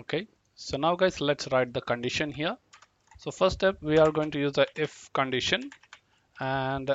okay so now guys let's write the condition here. So first step we are going to use the if condition and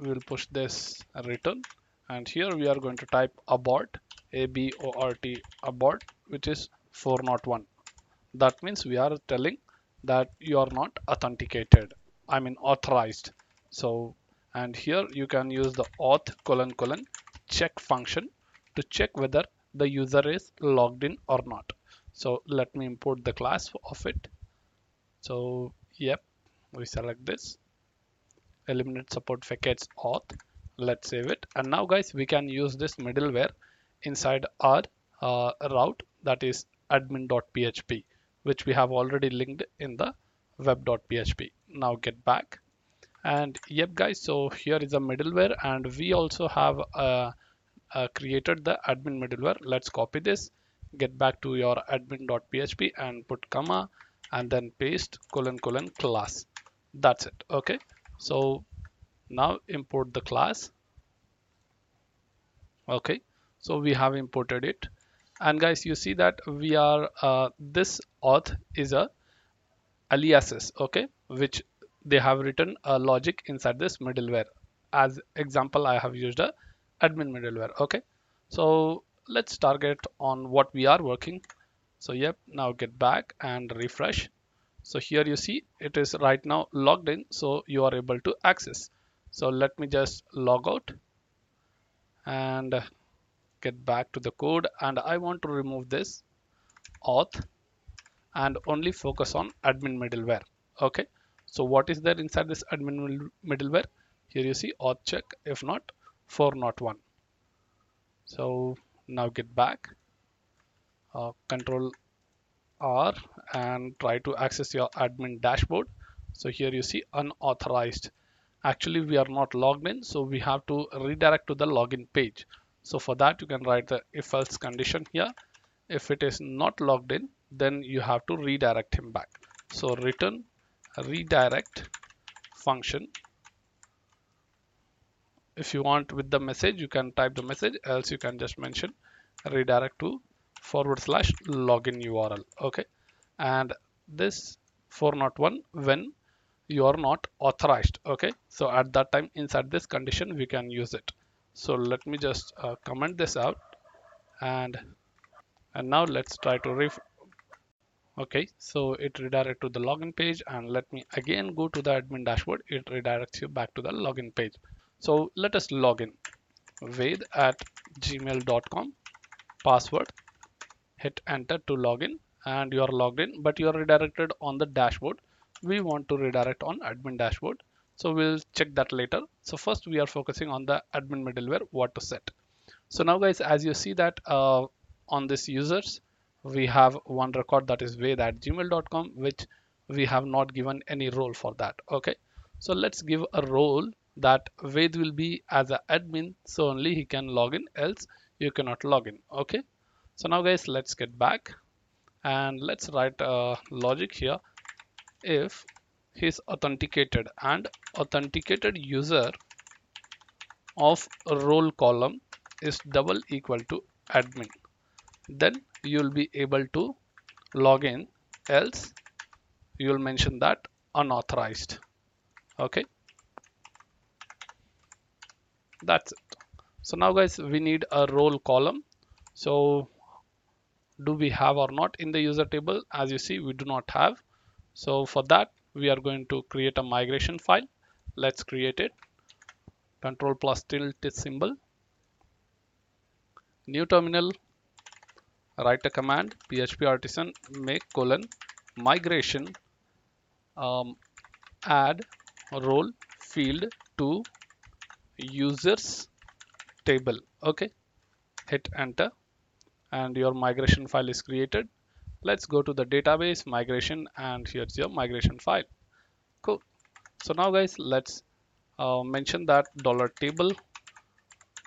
we'll push this return. And here we are going to type abort a b o r t abort which is 401 that means we are telling that you are not authenticated i mean authorized. So and here you can use the auth colon colon check function to check whether the user is logged in or not so let me import the class of it. So yep we select this. Illuminate support facades auth. Let's save it. And now guys we can use this middleware inside our uh, route that is admin.php which we have already linked in the web.php now get back. And yep guys so here is a middleware. And we also have uh, uh, created the admin middleware. Let's copy this get back to your admin.php and put comma and then paste colon colon class. That's it okay? So now import the class. Okay so we have imported it. And guys you see that we are uh, this auth is a aliases okay? Which they have written a logic inside this middleware. As example i have used a admin middleware okay? So let's target on what we are working. So yep now get back and refresh. So here you see it is right now logged in so you are able to access. So let me just log out and get back to the code. And I want to remove this auth and only focus on admin middleware. Okay. So what is there inside this admin middleware? Here you see auth check if not 401 so now get back. Uh, control R and try to access your admin dashboard. So here you see unauthorized. Actually we are not logged in so we have to redirect to the login page. So for that you can write the if else condition here. If it is not logged in then you have to redirect him back. So return redirect function. If you want with the message you can type the message else you can just mention redirect to forward slash login url okay? And this 401 when you are not authorized okay? So at that time inside this condition we can use it. So let me just uh, comment this out. And and now let's try to ref okay? So it redirect to the login page and let me again go to the admin dashboard. It redirects you back to the login page. So let us log in ved at gmail.com password hit enter to login and you are logged in but you are redirected on the dashboard. We want to redirect on admin dashboard so we'll check that later. So first we are focusing on the admin middleware what to set. So now guys as you see that uh, on this users we have one record that is ved at gmail.com which we have not given any role for that okay? So let's give a role that ved will be as an admin so only he can log in. Else you cannot log in. Okay? So now guys let's get back. And let's write a logic here. If he's authenticated and authenticated user of role column is double equal to admin then you'll be able to log in. Else you'll mention that unauthorized. Okay? That's it so now guys we need a role column. So do we have or not in the user table? As you see we do not have. So for that we are going to create a migration file. Let's create it. Control plus tilde symbol. New terminal. Write a command php artisan make colon migration um, add role field to users table. Okay. Hit enter. And your migration file is created. Let's go to the database migration and here's your migration file. Cool. So now guys let's uh, mention that dollar table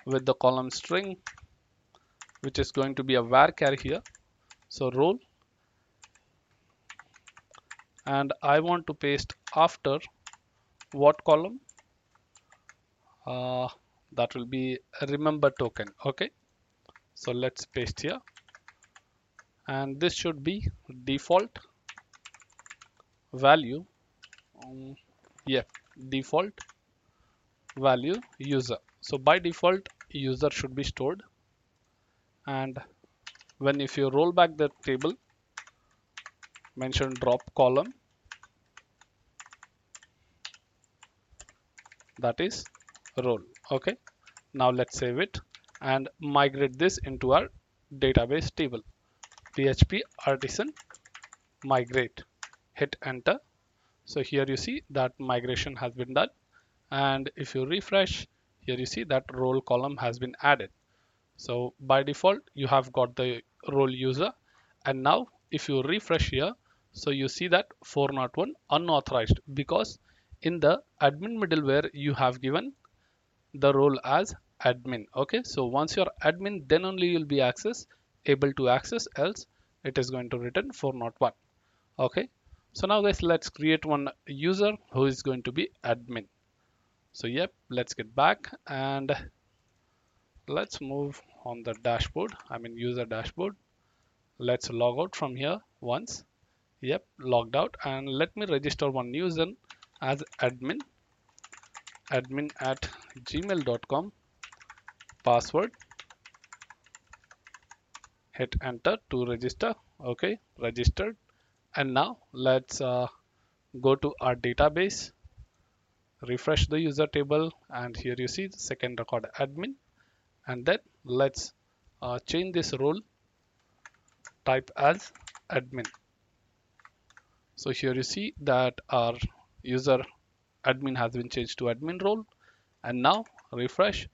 with the column string which is going to be a varchar here. So role and I want to paste after what column? Uh, that will be remember token okay? So let's paste here. And this should be default value um, yeah default value user. So by default user should be stored. And when if you roll back the table mention drop column. That is role okay. Now let's save it and migrate this into our database table. Php artisan migrate. Hit enter. So here you see that migration has been done. And if you refresh here you see that role column has been added. So by default you have got the role user. And now if you refresh here so you see that 401 unauthorized because in the admin middleware you have given the role as admin okay? So once you're admin then only you'll be access able to access else it is going to return 401 okay? So now guys let's create one user who is going to be admin. So yep let's get back and let's move on the dashboard I mean user dashboard. Let's log out from here once. Yep logged out. And let me register one user as admin. Admin at gmail.com password hit enter to register okay registered. And now let's uh, go to our database refresh the user table and here you see the second record admin. And then let's uh, change this role type as admin. So here you see that our user admin has been changed to admin role and now refresh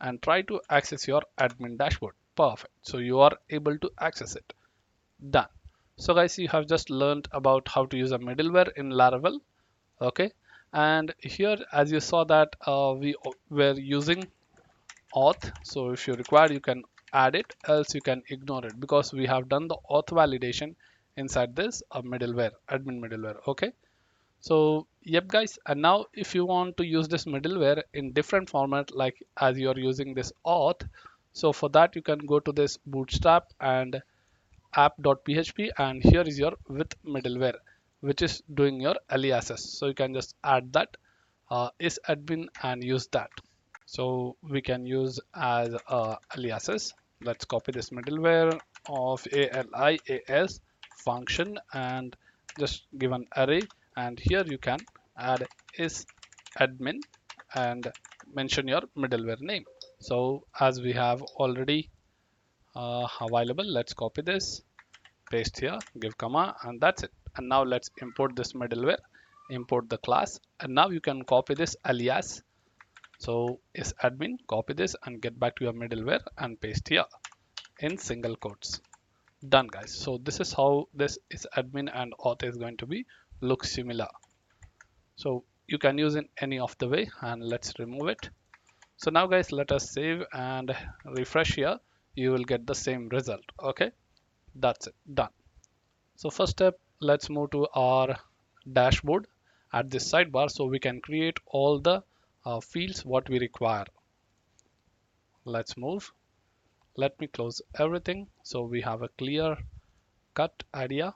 and try to access your admin dashboard. Perfect. So you are able to access it. Done. So guys you have just learned about how to use a middleware in laravel. Okay. And here as you saw that uh, we were using auth. So if you require you can add it. Else you can ignore it because we have done the auth validation inside this uh, middleware admin middleware. Okay so yep guys. And now if you want to use this middleware in different format like as you are using this auth so for that you can go to this bootstrap and app.php and here is your with middleware which is doing your aliases. So you can just add that uh, is admin and use that. So we can use as uh, aliases. Let's copy this middleware of alias function and just give an array and here you can add is admin and mention your middleware name. So as we have already uh, available let's copy this paste here give comma and that's it. And now let's import this middleware import the class. And now you can copy this alias. So is admin copy this and get back to your middleware and paste here in single quotes. Done guys. So this is how this is admin and auth is going to be look similar. So you can use in any of the way and let's remove it. So now guys let us save and refresh here. You will get the same result okay? That's it done. So first step let's move to our dashboard. At this sidebar so we can create all the uh, fields what we require. Let's move. Let me close everything so we have a clear cut idea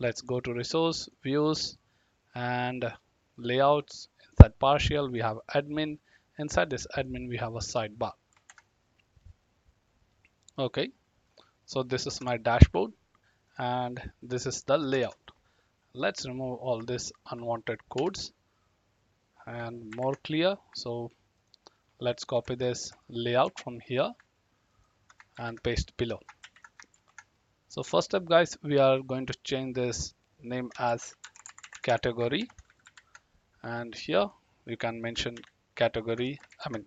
let's go to resource views and layouts. Inside partial we have admin. Inside this admin we have a sidebar. Okay. So this is my dashboard and this is the layout. Let's remove all this unwanted codes and more clear. So let's copy this layout from here and paste below so first step guys we are going to change this name as category. And here you can mention category I mean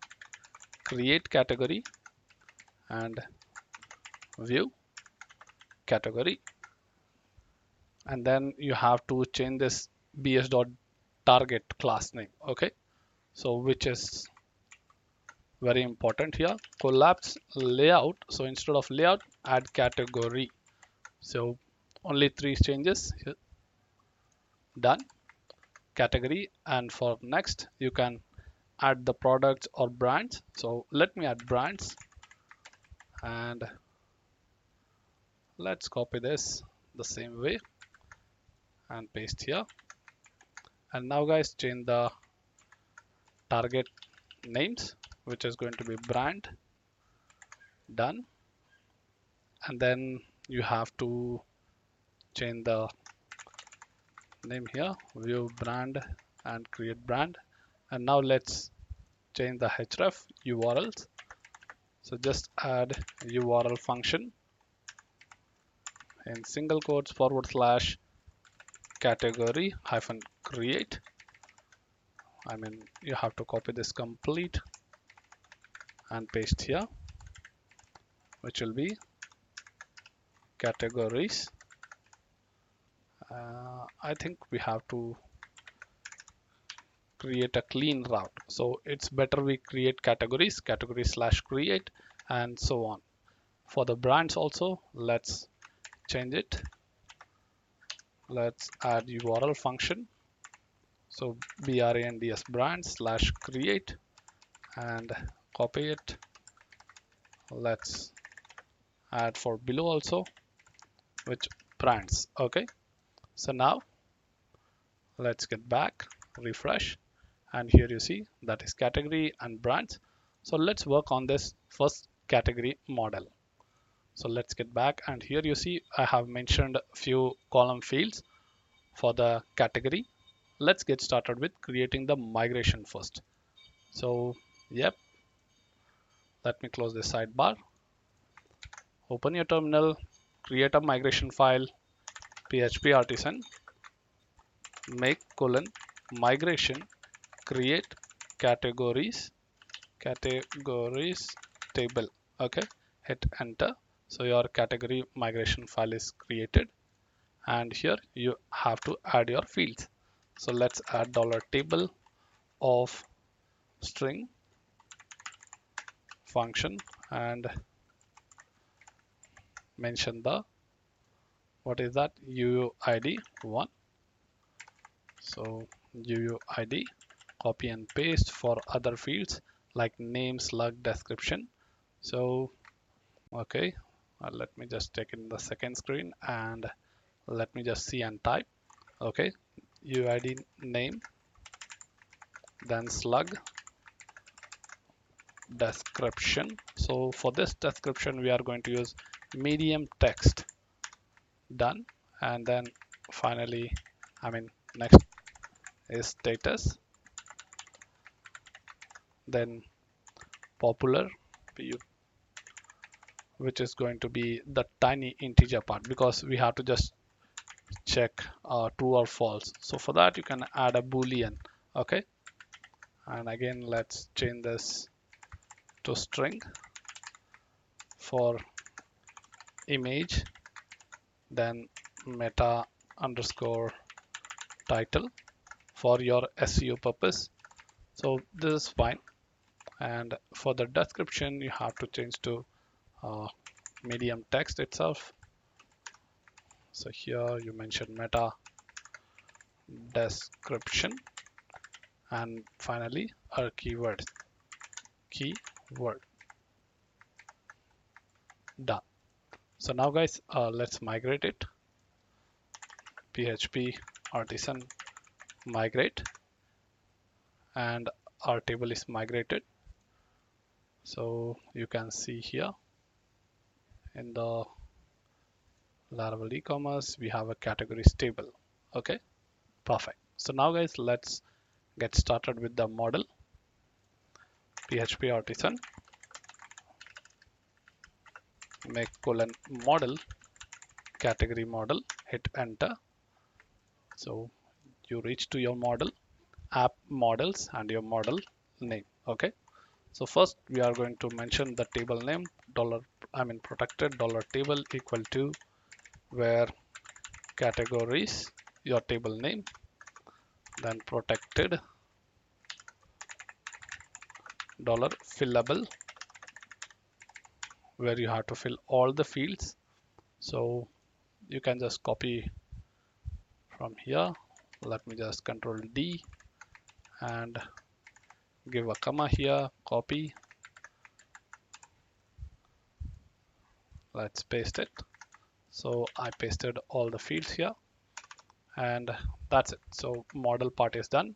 create category and view category. And then you have to change this bs dot target class name okay? So which is very important here. Collapse layout. So instead of layout add category so only three changes. Done. Category. And for next you can add the products or brands. So let me add brands. And let's copy this the same way and paste here. And now guys change the target names which is going to be brand. Done. And then you have to change the name here view brand and create brand. And now let's change the href urls. So just add url function in single quotes forward slash category hyphen create. I mean you have to copy this complete and paste here which will be categories. Uh, I think we have to create a clean route. So it's better we create categories category slash create and so on. For the brands also let's change it. Let's add url function. So brands brand slash create and copy it. Let's add for below also which brands okay? So now let's get back refresh and here you see that is category and brands. So let's work on this first category model. So let's get back and here you see I have mentioned a few column fields for the category. Let's get started with creating the migration first. So yep. Let me close this sidebar. Open your terminal create a migration file php artisan make colon migration create categories categories table okay? Hit enter. So your category migration file is created and here you have to add your fields. So let's add dollar table of string function and mention the what is that? UUID one. So UUID copy and paste for other fields like name slug description. So okay uh, let me just take in the second screen and let me just see and type. Okay UID name then slug description. So for this description we are going to use medium text. Done. And then finally I mean next is status. Then popular pu which is going to be the tiny integer part because we have to just check uh, true or false. So for that you can add a boolean okay? And again let's change this to string for image then meta underscore title for your SEO purpose. So this is fine. And for the description you have to change to uh, medium text itself. So here you mentioned meta description. And finally our keyword. Keyword. Done so now guys uh, let's migrate it. Php artisan migrate and our table is migrated. So you can see here in the Laravel e-commerce we have a categories table. Okay perfect. So now guys let's get started with the model. Php artisan make colon model category model hit enter. So you reach to your model app models and your model name okay? So first we are going to mention the table name dollar i mean protected dollar table equal to where categories your table name then protected dollar fillable where you have to fill all the fields. So you can just copy from here. Let me just control D and give a comma here copy. Let's paste it. So I pasted all the fields here and that's it. So model part is done